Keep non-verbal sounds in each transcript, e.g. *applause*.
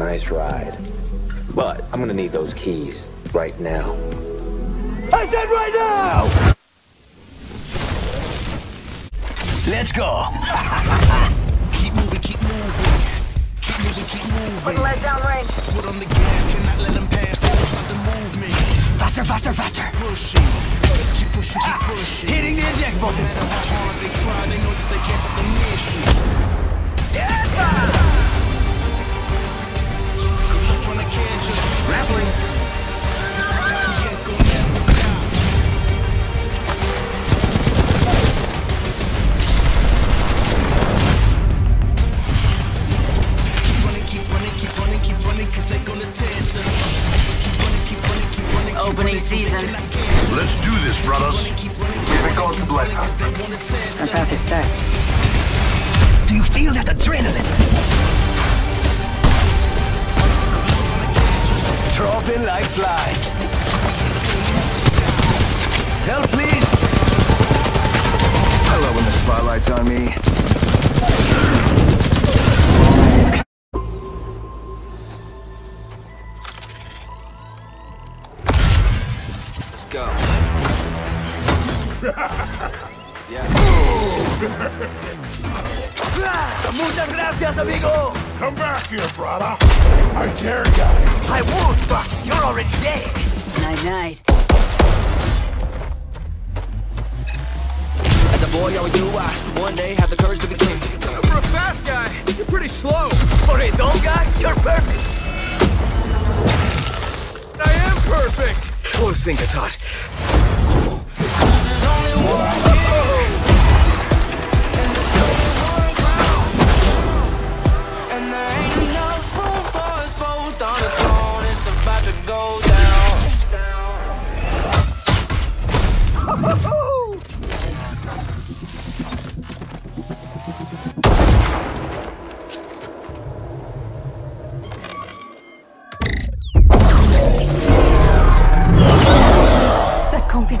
nice ride. But I'm gonna need those keys right now. I said right now! Let's go. *laughs* Keep moving, keep moving. Keep moving, keep moving. Put leg down range. Foot on the gas, cannot let them pass. They don't stop the movement. Faster, faster, faster. Pushing. Keep pushing, keep ah, pushing. Hitting the eject button. No matter how hard they try, they know that they can't stop the mission. Opening season. Let's do this, brothers. May the gods bless us. Our path is set. Do you feel that adrenaline? Dropping like flies. Help, please. I love when the spotlight's on me. Let's go. *laughs* Muchas gracias, amigo. Come back here, brother. I dare you! I won't, but you're already dead. Night night. As a boy, always knew I one day have the courage to be king. For a fast guy, you're pretty slow. For a dumb guy, you're perfect. Think it's hot.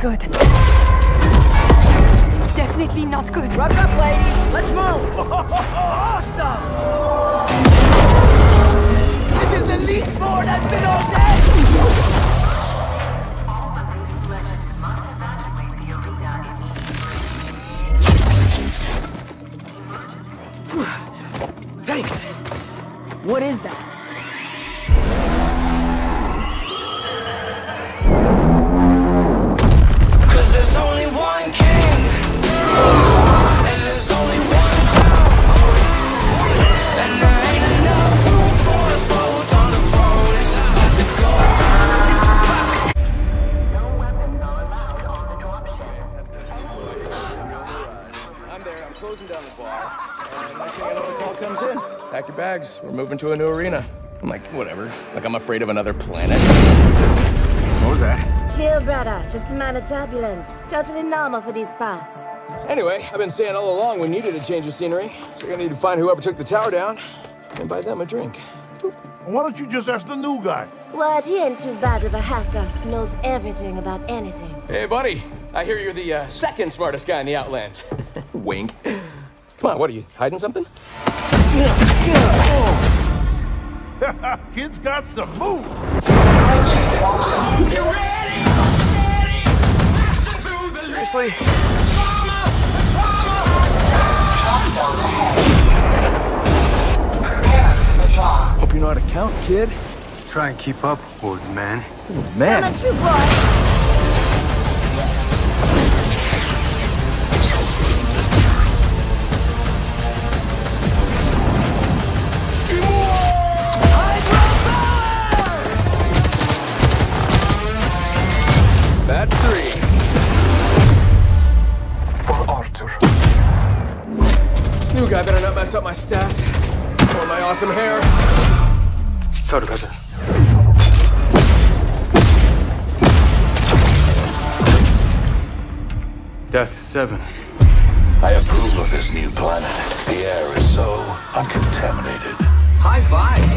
Good. Definitely not good. Rock up, ladies. Let's move. *laughs* Awesome! This is the least bored I've been all day! Thanks. What is that? Closing down the bar. And next thing I know, the call comes in. Pack your bags. We're moving to a new arena. I'm like, whatever. Like I'm afraid of another planet. What was that? Chill, brother. Just a minor turbulence. Totally normal for these parts. Anyway, I've been saying all along we needed a change of scenery. So you're gonna need to find whoever took the tower down and buy them a drink. Why don't you just ask the new guy? What? He ain't too bad of a hacker. Knows everything about anything. Hey, buddy. I hear you're the uh, second smartest guy in the Outlands. *laughs* Wink. Come on, what are you hiding something? *laughs* Kid's got some moves. Seriously? Hope you know how to count, kid. Try and keep up, old man. I'm Man, a true boy. Mess up my stats. Or my awesome hair. Sorry, brother. That's seven. I approve of this new planet. The air is so uncontaminated. high five.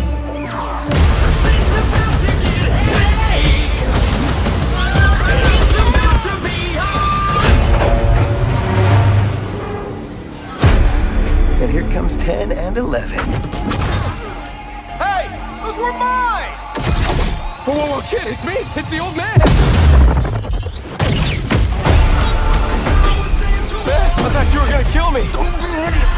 10 and 11. Hey! Those were mine! Whoa, whoa, whoa, kid, it's me! It's the old man! Man, I thought you were gonna kill me!